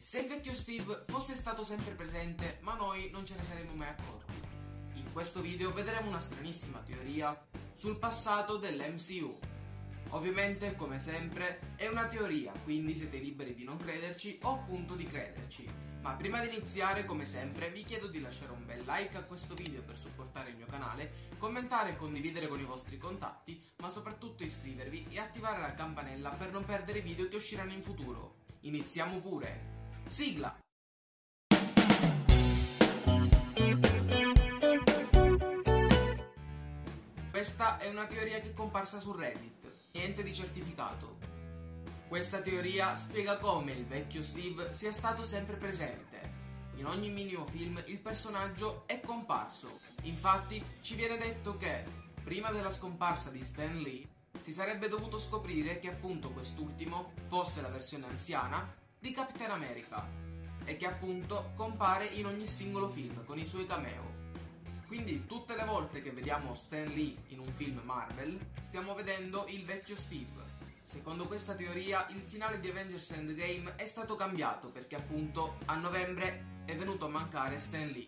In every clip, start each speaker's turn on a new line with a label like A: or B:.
A: se il vecchio Steve fosse stato sempre presente, ma noi non ce ne saremmo mai accorti. In questo video vedremo una stranissima teoria sul passato dell'MCU. Ovviamente, come sempre, è una teoria, quindi siete liberi di non crederci o appunto di crederci. Ma prima di iniziare, come sempre, vi chiedo di lasciare un bel like a questo video per supportare il mio canale, commentare e condividere con i vostri contatti, ma soprattutto iscrivervi e attivare la campanella per non perdere i video che usciranno in futuro. Iniziamo pure! Sigla! Questa è una teoria che è comparsa su Reddit, niente di certificato. Questa teoria spiega come il vecchio Steve sia stato sempre presente. In ogni minimo film il personaggio è comparso. Infatti ci viene detto che, prima della scomparsa di Stan Lee, si sarebbe dovuto scoprire che appunto quest'ultimo fosse la versione anziana di Capitan America e che appunto compare in ogni singolo film con i suoi cameo. Quindi tutte le volte che vediamo Stan Lee in un film Marvel, stiamo vedendo il vecchio Steve. Secondo questa teoria, il finale di Avengers Endgame è stato cambiato perché appunto a novembre è venuto a mancare Stan Lee,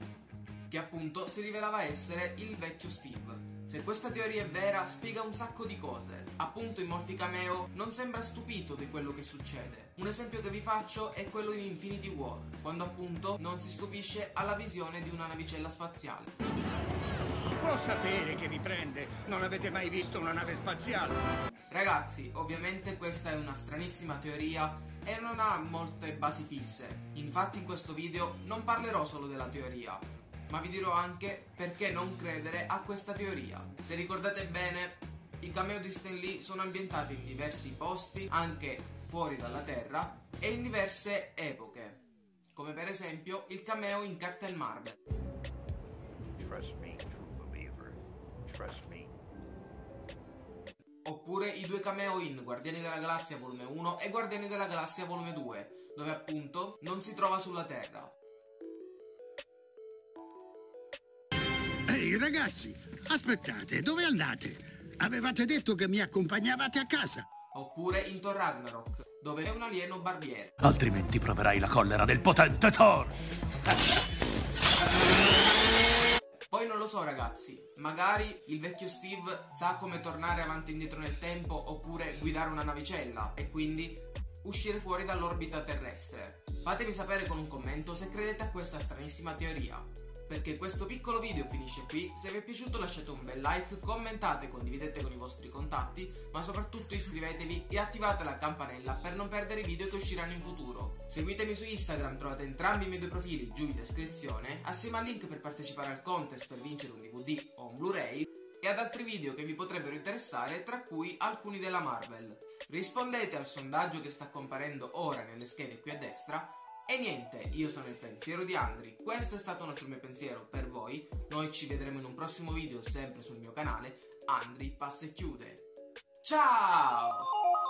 A: che appunto si rivelava essere il vecchio Steve. Se questa teoria è vera, spiega un sacco di cose. Appunto, in molti cameo non sembra stupito di quello che succede. Un esempio che vi faccio è quello in Infinity War, quando appunto non si stupisce alla visione di una navicella spaziale.
B: Può sapere che vi prende? Non avete mai visto una nave spaziale?
A: Ragazzi, ovviamente questa è una stranissima teoria e non ha molte basi fisse. Infatti in questo video non parlerò solo della teoria, ma vi dirò anche perché non credere a questa teoria. Se ricordate bene, i cameo di Stan Lee sono ambientati in diversi posti, anche fuori dalla Terra, e in diverse epoche, come per esempio il cameo in Captain Marvel.
B: Trust me, true believer. Trust me.
A: Oppure i due cameo in Guardiani della Galassia volume 1 e Guardiani della Galassia volume 2, dove appunto non si trova sulla Terra.
C: Ehi ragazzi, aspettate, dove andate? Avevate detto che mi accompagnavate a casa.
A: Oppure in Thor Ragnarok, dove è un alieno barbiere.
D: Altrimenti proverai la collera del potente Thor.
A: Poi non lo so ragazzi, magari il vecchio Steve sa come tornare avanti e indietro nel tempo oppure guidare una navicella e quindi uscire fuori dall'orbita terrestre. Fatemi sapere con un commento se credete a questa stranissima teoria. Perché questo piccolo video finisce qui, se vi è piaciuto lasciate un bel like, commentate, condividete con i vostri contatti, ma soprattutto iscrivetevi e attivate la campanella per non perdere i video che usciranno in futuro. Seguitemi su Instagram, trovate entrambi i miei due profili giù in descrizione, assieme al link per partecipare al contest per vincere un DVD o un Blu-ray e ad altri video che vi potrebbero interessare, tra cui alcuni della Marvel. Rispondete al sondaggio che sta comparendo ora nelle schede qui a destra e niente, io sono il pensiero di Andri, questo è stato un altro mio pensiero per voi, noi ci vedremo in un prossimo video sempre sul mio canale, Andri passa e chiude. Ciao!